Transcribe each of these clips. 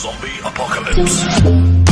Zombie Apocalypse.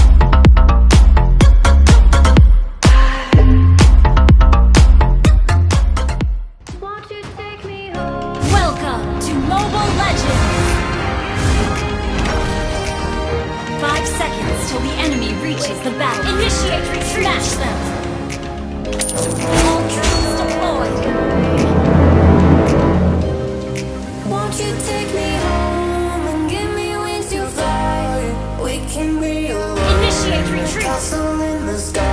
Initiate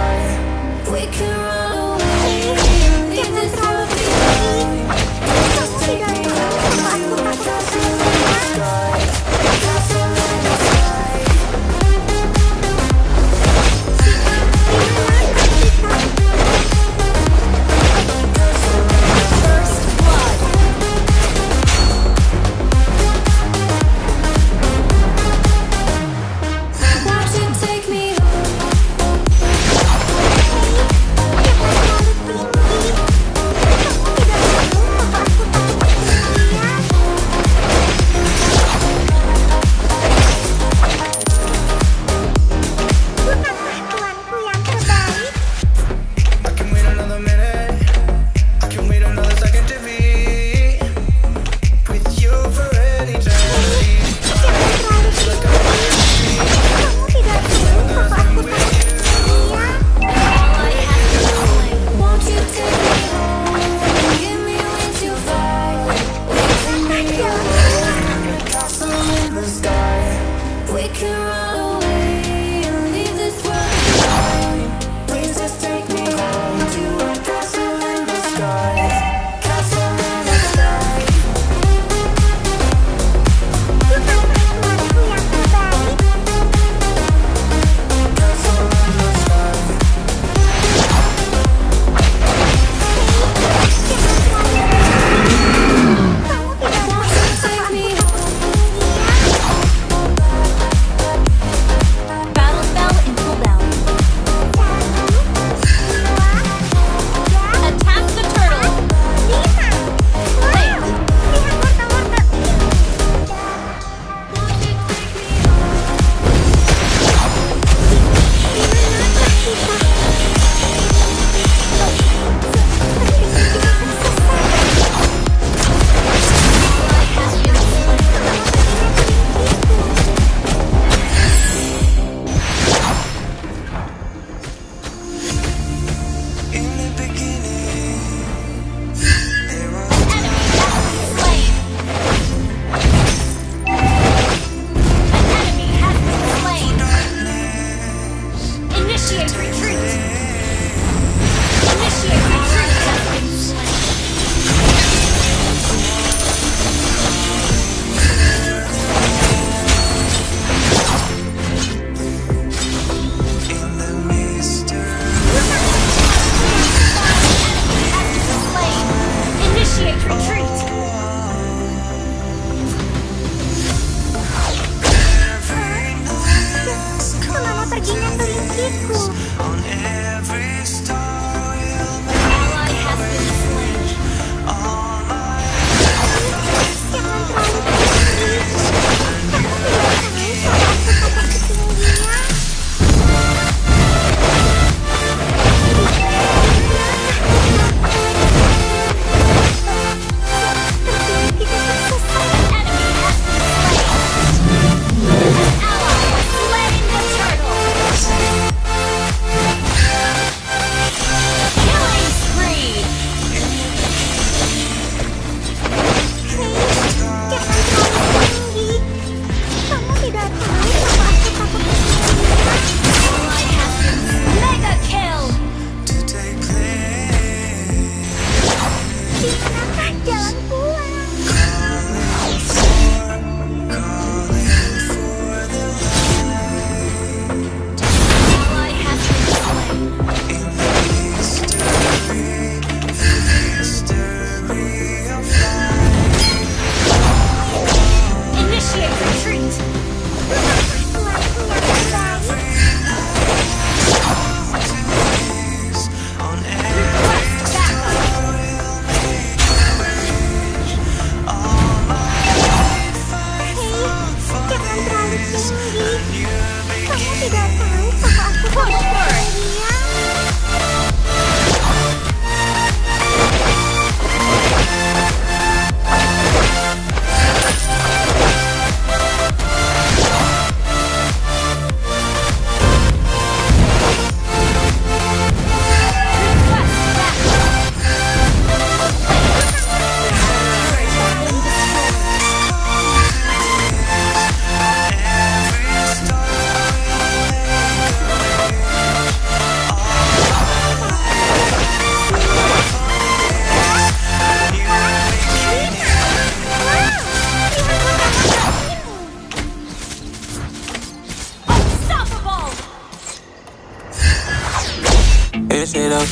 Initiate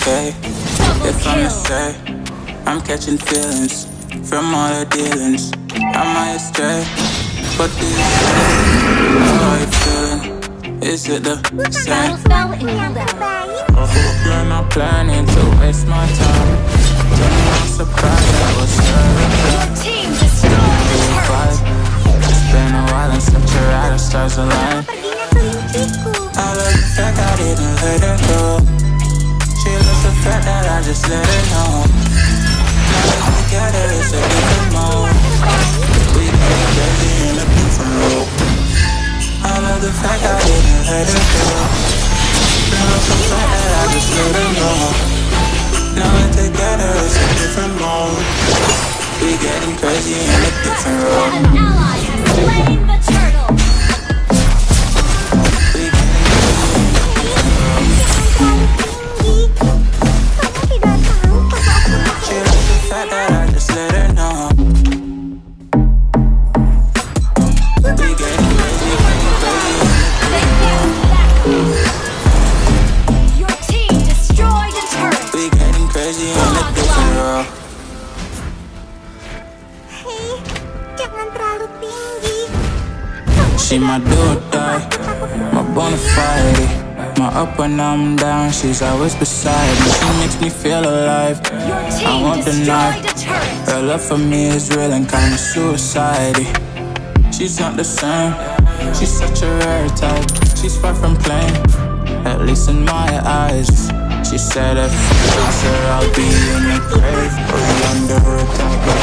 shade. If I'm astray, I'm catching feelings from all the dealings. I might stray, but this is how you feeling. Is it the same? I hope you're not planning to waste my time. Crazy in a different room She my do die, my bona fide. My up when I'm down, she's always beside me. She makes me feel alive. I won't deny. Her love for me is real and kinda suicide. She's not the same. She's such a rare type. She's far from plain, at least in my eyes. She said if I her, I'll be in the grave or under attack.